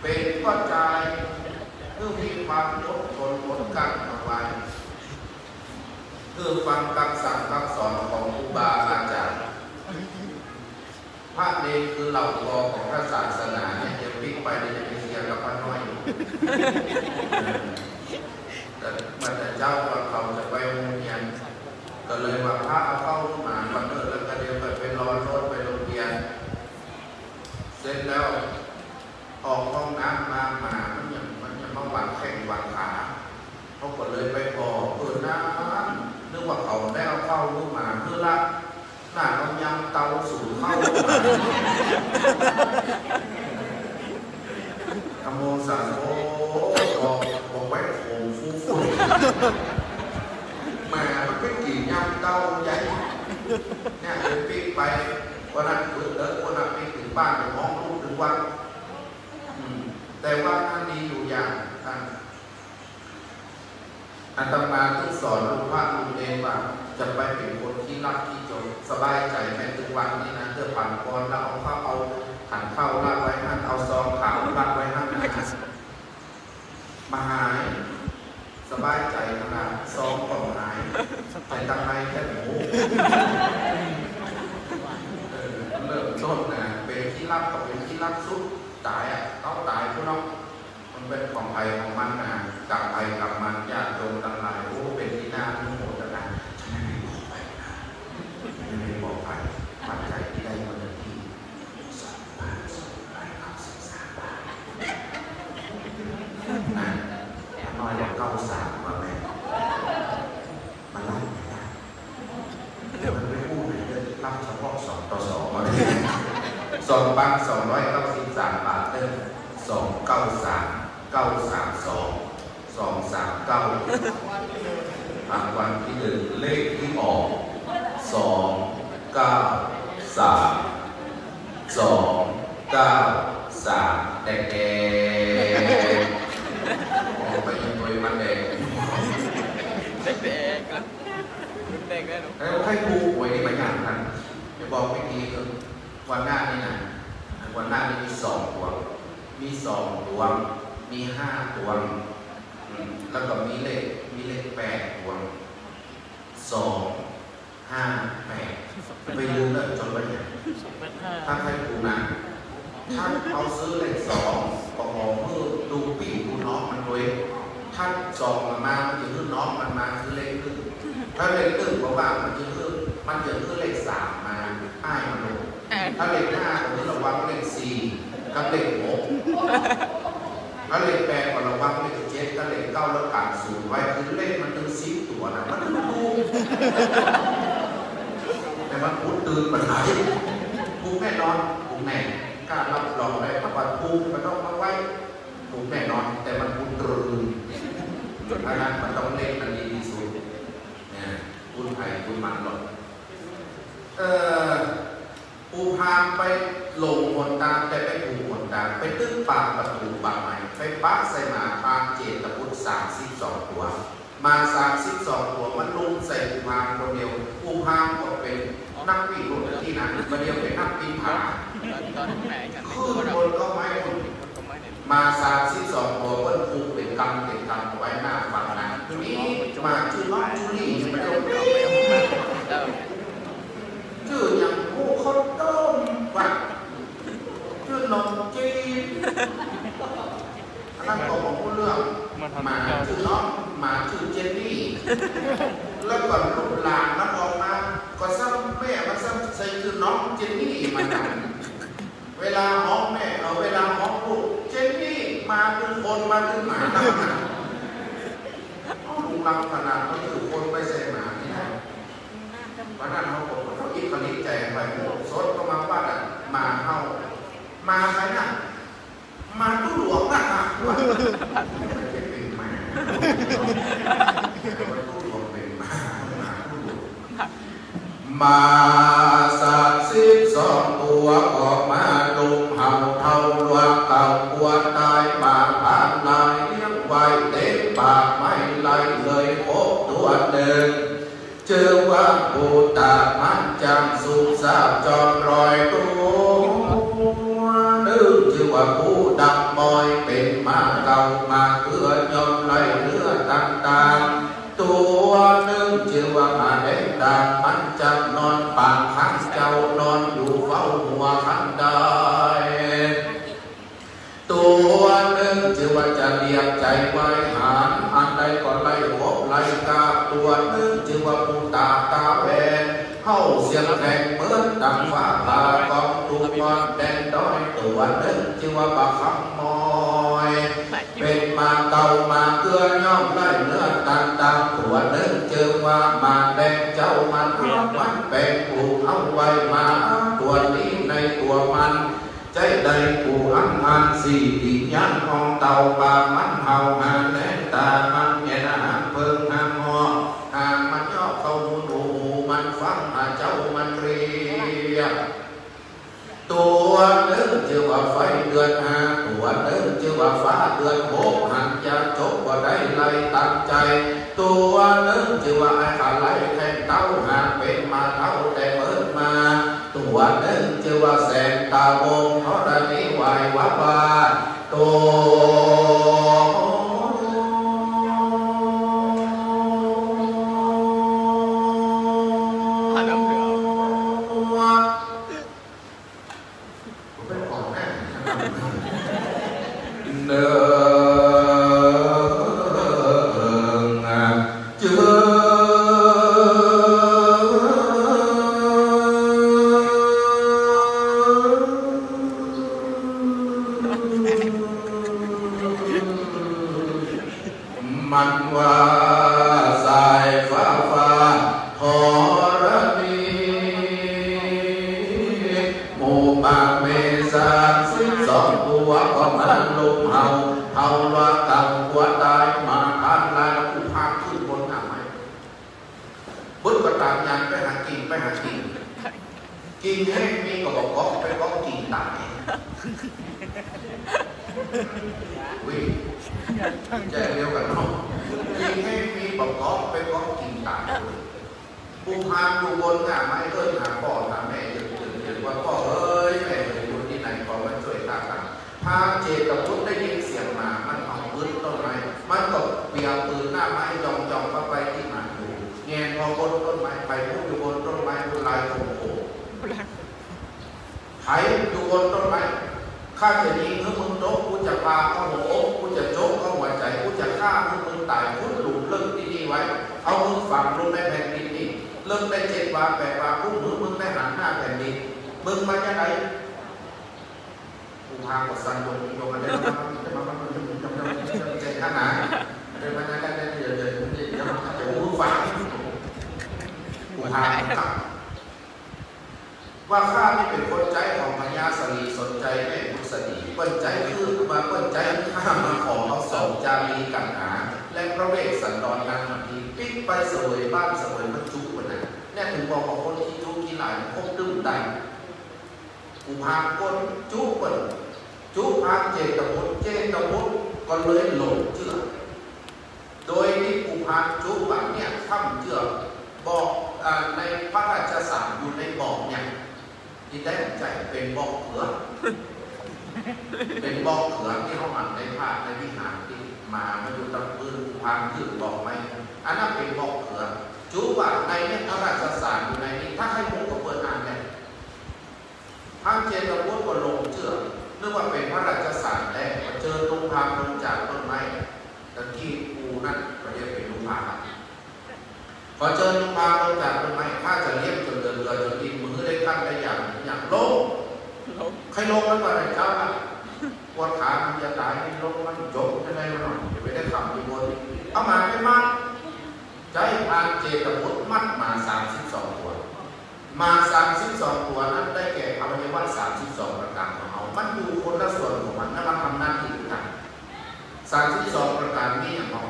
เป็นก็ใจคือมีความอดทนอดกั้นเอาไว้คือฟังคำสั่งคำสอนของครูบาอาจารย์พระเนรคือเหล่าคอของพระศาสนาเนี่ยจะวิ่งไปเนี่ยจะไปเชียร์กับพระน้อยอยู่แต่มันแต่เจ้าว่าเขาจะไปโรงเรียนก็เลยว่าพระเอาเข้ามาวันเออแล้วก็เดี๋ยวไปรอรถไปโรงเรียน เสร็จแล้ว ออกห้องน้ำมามามันยังมันยังมาหวังแข่งหวังขาเขาก็เลยไปพอเปิดน้ำนึกว่าเขาได้เอาเข้าลูกมาเพื่อละหน้าเรายังเตาสู่เข้าลูกมาธรรมโมสันโอ้บอกบอกไว้โอ้ฟูฟูมามันไม่กี่ เตาใหญ่เนี่ยเลยปีกไปวันนั้นเปิดเดินวันนั้นปีกถึงบ้านไปห้องลูกถึงวันแต่ว่าท่านนี้อยู่อย่างท่านอาตมาต้องสอนลูกว่าลูกเองว่าจะไปเป็นคนที่รักที่จบสบายใจแม้ทุกวันนี้นะเพื่อผ่นกรแล้วเอาข้าวเอาขันข้าวลาดไว้นั่นเอาซองขาวลาดไว้นั่นนะมาหายสบายใจขนาดซองก็หา ยแต่ตังในแค่หมูเออเริ่มต้นนะเป็นที่รับกับเป็นที่รับสุดตายอะต้องตายพวกน้องมันเป็นของใครของมันนะกลับไปกลับมันญาติโยมทั้งโอ้เป็นที่น่าทุกโหดนะฉันไม่ได้บอกไปนะไม่ได้บอกไปปัจจัยที่ได้มาจากที่สองพันสองร้อยเก้าสิบสามบาทนะน้อยกว่าเก้าสามมาแม่มาไล่ไม่ได้เดี๋ยวมันไม่พูดเลยเรื่องรับเฉพาะสองต่อสองมาเลย ส องบังสองร้อยเก้าสิบสามบาทเติมสองเก้าสามเก้าสามสองสองสามเก้ารางวัลที่หนึ่งเลขที่ออกสองเก้าสามสองเก้าสามแดงแดงๆออกไปยังตัวมันแดงเด็กเด็กก็เด็กได้หนูแล้วให้ครูหวยนี่มาอย่างนั้นจะบอกไม่ดีคือ วันหน้านี่นะวันหน้านี่มีสองดวง มีสองดวง มีห้าดวงอืมแล้วก็มีเลข มีเลขแปดดวงสองห้าแปดไปลืมเลยจนไว้เนี่ยสองเป็นห้าถ้าใครครูนะถ้าเขาซื้อเลขสองก็มองเพื่อดูปีดูน้องมันด้วยถ้าสองมันมามันจะคือน้องมันมาคือเลขครึ่งถ้าเลขครึ่งเพราะว่ามันจะคือมันจะคือเลขสามมาอ้ายมันลง ถ้าเลขห้าผมระวังเลขสี่กับเลขหกถ้าเลขแปดก็ระวังเลขเจ็ดถ้าเลขเก้าแล้วกันศูนย์ไว้คือเลขมันถึงสิบตัวนะมันต้องดูแต่มันพูดตื่นปัญหาถูกแน่นอนถูกแน่กล้ารับรองได้เพราะว่าถูกมันต้องมาไว้ถูกแน่นอน แต่มันพูดตื่นเพราะนั้นมันต้องเลขมันดีที่สุดนะคุณไผ่คุณมันหลดเอ่อ ปูพามไปลงหนตามแต่ไปถูกหนตามไปตึ้งปากประตูปากใหม่ไปปักใส่หมาปางเจตพุทธสามสิบสองตัว มาสามสิบสองตัวมันลุงใส่ปูพามคนเดียวปูพามก็เป็นนักปีนรถที่นั้นมาเดียวเป็นนักปีนผาตอนตอนแหมกันขึ้นบนก็ไม่คนก็ไม่เนี่ยมาสามสิบสองตัวเปิ้นผูกเป็นกรรมเป็นกรรมไว้หน้าฝั่งนั้นนี่มาชื่อน้องจูลี่ยังไม่ได้ เอาไปเอามาแล้ว ชื่ออย่างผู้คนต้มวัดชื่อนมจี นอันนั้นก็ของผู้เรื่องหมาชื่อน้องหมาชื่อเจนนี่ แล้วก่อนลูกหลานมันออกมา ก็ซ้ำแม่มันซ้ำใส่ชื่อน้องเจนนี่มาหนังเวลาห้องแม่เอาเวลาห้องลูกเจนนี่มาเป็นคนมาเป็นหมาเอาลุงลังขนาดเขาถือคนไปใส่หมาเนี่นะวันนั้นเขาบอกเขาอิคลิใจไปสดก็มาว่าอะมาเข้ามาไปน่ะ มาตู้หลวงน่ะค่ะว่าไม่ใช่เป็นมาตู้หลวงเป็นมามาตู้หลวงมาสักสิบสองตัวออกมาดุมเห่าเท่าลวงเก่ากลัวตายปากผ่านลายเลี้ยงไว้เต็มปากไม่ไหลเลยพบตัวหนึ่งเจอว่าปูตามันจังสุขสาบจอม ดามันจะนอนปากขันเจ้านอนอยู่เฝ้าหัวขันได้ตัวหนึ่งชื่อว่าจะเรียกใจไว้หานอันใดก็ไล่พบไล่กาตัวหนึ่งชื่อว่าปูตาตาแวนเข้าเสียงแข่งเหมือนดังฟ้าผ่ากองตุกวันแดงด้อยตัวหนึ่งชื่อว่าบักคำมอยเป็นมาเก่ามาเกลือย่อมได้เนื้อตันตังตัวหนึ่ง เจอว่ามาแดงเจ้ามันรวมมันเป็นผูกเอาไว้มาตัวนี้ในตัวมันใจใดกูอันอันสี่ดียันของเต่าปามันเฮาหาแนตามันแง่นาเพิ่งหางหอหางมันย่อ ตั้งใจ ตัวนึงชื่อว่าไอ้ขาไหลแทงเต้าหางเป็นมาเท่าแต่เมิดมา ตัวนึงชื่อว่าแสงตาวงเพราะได้นี้ไหววับาตัว มเฮาว่าตังหัวตายมาทานลายผู้พาขึ้นบนหน้าไม้บุญก็ตามยังไปหากินไปหากินกินให้มีก็บอกก็ไปก็กินตายวิ่งใจเดียวกันเนาะกินให้มีบอกก็ไปก็กินตายผู้พานอยู่บนหน้าไม้เอิ้นหาพ่อหาแม่เดือดเดือดเดือดว่าพ่อเอ้ยแม่อยู่ที่ไหนก็มาช่วยตากันพาเจตพุทธได้ยินเอาปืนต้นไม้มันก็ เปียปืนหน้าไม้จองจองเข้าไปที่หมันอยู่แงนพอบนต้นไม้ไปพูดอยู่บนต้นไม้บนลายโอ้โหไถอยู่บนต้นไม้ข้าจะยิงให้มึงโต๊ะกูจะพาเข้าหัวอกกูจะโจกเข้าหัวใจกูจะฆ่าให้มึงตายกูหลุมเลิกที่นี่ไว้ เอามึงฝังลงในแผ่นดินนี่เลิกได้เจ็ดวาแปดวากูมือมึงได้หันหน้าแผ่นดินมึงมาจะไหนกูพากับสันโยงโยงอะไรมาจะมามาจะมาจะมาจะข้า งหน้าเดินมาได้เดียวเดียวเดี๋ยวเดี๋ยวจะกูฝังกูพากับว่าข้านี่เป็นคนใจของพญาสลีสนใจแม่บุษดีเปิ้นใจคือมาเปิ้นใจข้ามาขอเขาสองจารีกันหา และพระเวสสันดรนางมันทีปิ๊กไปสวยบ้านสวยมันจุกคนนั้นแน่ถึงบอกของคนที่จุกที่หลายพบดึงใจกูพาคนจุกเปิ้นจุกพาเจตมุตเจตมุตก็เลยหลงเชื่อ ที่กูพาจุกบันเนี่ยทำเชื่อบอกอในพระราชสารอยู่ในบอกเนี่ยที่ได้ใจเป็นบอกเขือเป็นบอกเขือที่เขามันในภาคในวิหารที่มามาอยู่ตะปืนพางยืดบอกไหมอันนั้นเป็นบอกเขือจูว่าในเนี่ยพระราชสารอยู่ในนี้ถ้าให้มุกก็เปิดอ่านเนี่ยทางเจตวุฒิก็ลงเชื่อนึกว่าเป็นพระราชสารแรกมาเจอตรงพางลงจากต้นไม้ตะกี้ปูนั่นก็เรียกเป็นลุงพางพอเจอลุงพางลงจากต้นไม้ถ้าจะเรียกจนเดินเรือจนดินมือได้ขั้นได้อย่างอย่างโลง ล้มใครลงมันมาไหนเจ้าอะปวดขามันจะตายลงมันจบยังไงวะหน่อยอย่าไปได้ขับอยู่บนเอามาไม่มัดใจพานเจตพุทธมัดมาสามสิบสองตัว มาสามสิบสองตัวนั้นได้แก่อวัยวะสามสิบสองประการของเขามันอยู่คนละส่วนของมันนั่นมันทำหน้าที่กันสามสิบสองประการนี้อย่างเรา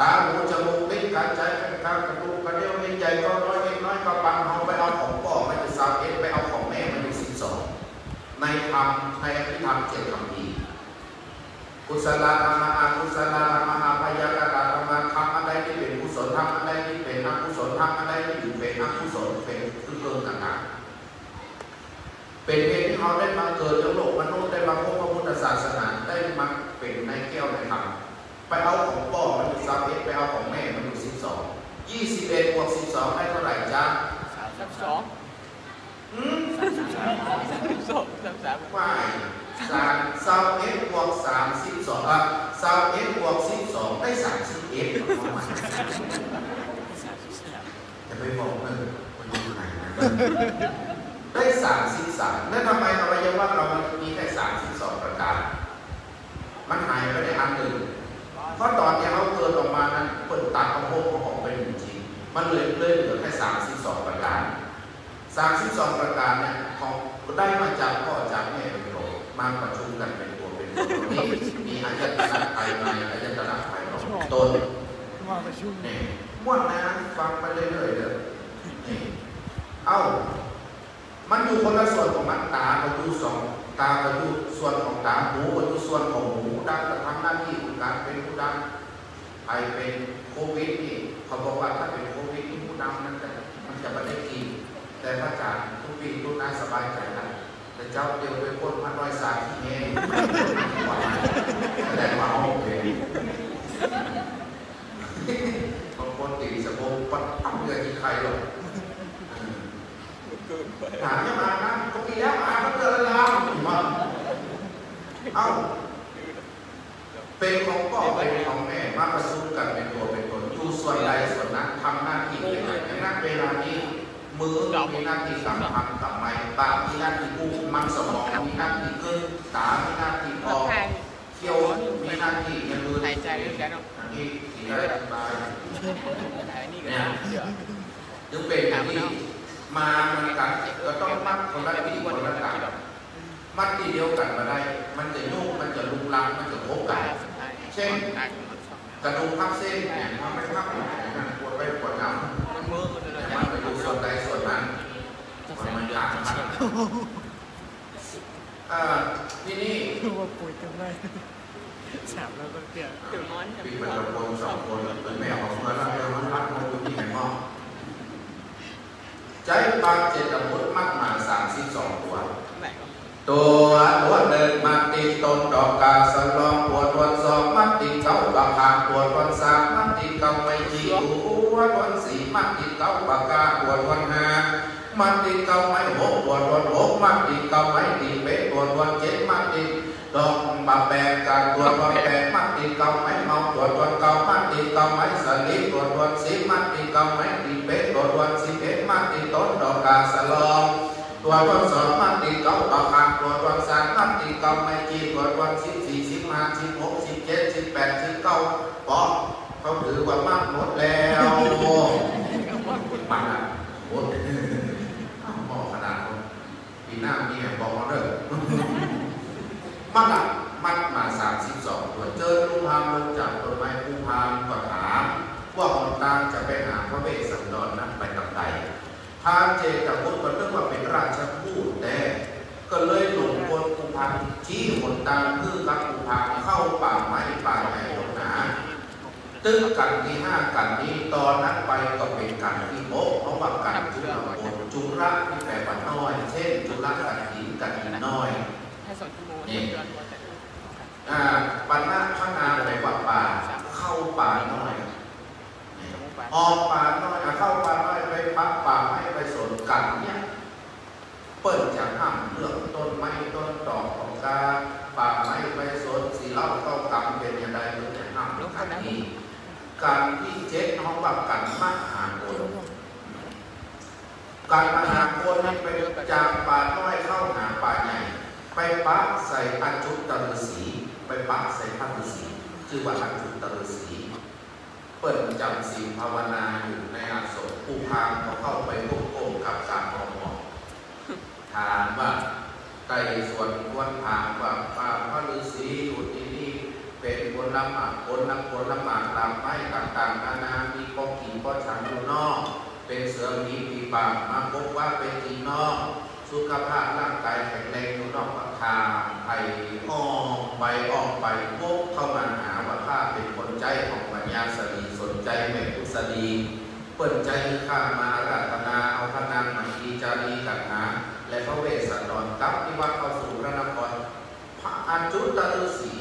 ตาหูจมูกลิ้นกายใจเป็นกางกระดูกกระเดี่ยวเอ็นใหญ่ก็น้อย รมในอภิธรรมเจ็ดคำพีกุศลธรรมะอกุศลธรรมะอภัยกตาธรรมะทำอะไรที่เป็นกุศลทำอะไรที่เป็นอกุศลทำอะไรที่อยู่เป็นอกุศลเป็นเรื่องต่างๆเป็นเหตุที่เขาได้มาเกิดในโลกมนุษย์ได้มาพบพระพุทธศาสนาได้มาเป็นในแก้วในธรรมไปเอาของพ่อมันอยู่สามเอ็ดไปเอาของแม่มันอยู่สิบสองยี่ยี่สิบเอ็ดบวกสิบสองได้เท่าไหร่จ๊ะ สามสิบสอง อืม สามสิบสองสามสามสามว่ายสามสามเอ็ดบวกสามสิบสองอะสามเอ็ดบวกสิบสองได้สามสิบเอ็ดจะไปบอกเพื่อนมันอยู่ไหนนะได้สามสิบสามแล้วทำไมอวัยวะเรามันมีแค่สามสิบสองประการ มันหายไปในอันหนึ่งเพราะตอนที่เขาเกิดออกมานั้นเปิดตัดเอาพวกเขออกไปจริงๆมันเลยเลยเหลือแค่สามสิบสองประ สามสิบสองประการเนี่ยของได้มาจากพ่อจากแม่เป็นโตมาประชุมกันเป็นตัวเป็นตัวนี่มีอายตนะภายในอายตนะภายนอกต้นมาประชุมนี่ม้วนนะฟังไปเรื่อยๆเลยนี่เอ้ามันอยู่คนละส่วนของมันตาก็อยู่สองตาก็อยู่ส่วนของตาหูก็อยู่ส่วนของหูดังจะทำหน้าที่ของการเป็นผู้ดังไอเป็นโควิดนี่เขาบอกว่าถ้าเป็นโควิดที่ผู้ดังมันจะมันจะไม่ได้กิน แต่พระอาจารทุกปีทุกน่าสบายใจนะแต่เจ้าเดียวไปพ่นพันร้อยสามที่เงแสดงว่าเอาโอเคบางคนตีสะโพกปัดตั้งเรือที่ใครหรอกอืมไปถามยังมานะก็ปีแล้วมาก็เดือนละล้านมาเอ้าเป็นของพ่อเป็นของแม่มาประชุมกันเป็นตัวเป็นตนอยู่ส่วนใดส่วนนั้นทำหน้าที่เป็นอะไรในหน้าเวลานี้ มือมีหน้าที่สัมพันธ์กับไม้ปามีหน้าที่อุ้มมันสมองมีหน้าที่กึ่งตามีหน้าที่คอเขี้ยวมีหน้าที่ยังมือหายใจเรื่องกันเนาะอันนี้ที่ได้อธิบายหายนี่ยวถึงเป็นอย่างนี้มาเหมือนกันก็ต้องมัดคนละที่คนละทางมัดที่เดียวกันมาได้ มันจะยุ่งมันจะลุกลังมันจะพบกันเช่นกระดูกทับเส้นเนี่ยทำให้ทับมันปวดไปปวดหลัง มันมันยากมากอ่าทีนี้ว่าป่วยจำได้สามแล้วก็เปลี่ยนถึงน้อยปีเป็นคนสองคนเป็นแม่ของเพื่อนแล้วเดี๋ยวมันรักมันอยู่ที่ไหนมองใจบางเจตมุตมากมาสามสิบสองตัวไหนก็ตัวตัวเดินมาติดต้นดอกกาสลองปวดวันสองมัดติดเก้าบางหางปวดวันสามมัดติดเก้าไม่จีตัววันสี่มัดติดเก้าบางกาปวดวัน ห้ามัดติดเก้าไม่หกปวดวันหกมัดติดเก้าไม่ติดเป๊ะปวดวันเจ็ดมัดติดดอกบาแปงการตรวจวันแปดมัดติดเก้าไม่เมาตรวจวันเก้ามัดติดเก้าไม่สลิดตรวจวันสิบมัดติดเก้าไม่ติดเป๊ะตรวจวันสิบเอ็ดมัดติดต้นดอกกาสลอง ตัวจวันสองมันติดเก้าปากหักตัวจวันสามมันติดเก้าไม่จีตัวจวันสิบสี่สิบห้าสิบหกสิบเจ็ดสิบแปดสิบเก้าปอกเขาถือว่ามากหมดแล้วมันอ่ะหมดอ้ หน้ามีแอบบอกมาเด้อมันอะมันมาสามสิบสองตัวเจอลุงพามลงจากต้นไม้ผู้พามก็ถามว่าหนทางจะไปหาพระเวสสันดรนั้นไปกับใดทางเจกับพุทธก็นึกว่าเป็นราชพูดแต่ก็เลยหลงกลกุพันชี้หนตามคือกับกุพันเข้าป่าไม้ป่าใหญ่หลงหนาตึ้งกันที่ห้ากันนี้ตอนนั้นไปก็เป็นกันที่โบกเพราะว่ากันจุลบนจุระที่แปลว่าน้อย เช่นจุระกันหินกันหินน้อย ถ้าสองชั่วโมงเดือนวันแต่ อ่าปัญหาข้างหนาไปว่าป่าเข้าป่าน้อย ชั่วโมงไป ออกป่าน้อยอะเข้าป่าน้อยไปพักป่าไม่ไปสนกันเนี่ยเปิดจากห้ามเลือกต้นไม้ต้นดอกของกาป่าไม้ไปสนสีเหล่าเข้ากรรมเป็นอย่างไรเลือกจากห้ามเลือกกันนี้การที่เจ็ดน้องว่ากันมหาโกนการมหาโกนนั้นไปจากป่าน้อยเข้าหาป่าใหญ่ไปปักใส่อัญชุตตฤษีไปปักใส่พระฤาษีชื่อว่าอัญชุตตฤษี เปิดจำศีลภาวนาอยู่ในอาสมผู้พามเขาเข้าไปร่วมโกงกับกามองมอถามว่าไต่ส่วนควรถามว่าป่าพระฤาษีอยู่ที่นี่เป็นผลละหมากผลละผลละหมากตามไม้ต่างๆนานามีปอกขี่ปอฉันอยู่นอก เป็นเสือมีปีปากมาพบว่าเป็นทีนอกสุขภาพร่างกายแข็งแรงอยู่นอกทางไปอ้อมไปอ้อมไปพบเข้ามาหาว่าข้าเป็นคนใจของ ญาสรีสนใจแม่พุสดีเปิดใจข้ามาราตนาเอาพนางมังคีจารีกันหา และพระเวสสันดรกลับที่วัดเข้าสู่พระนครพระอาจุตฤษี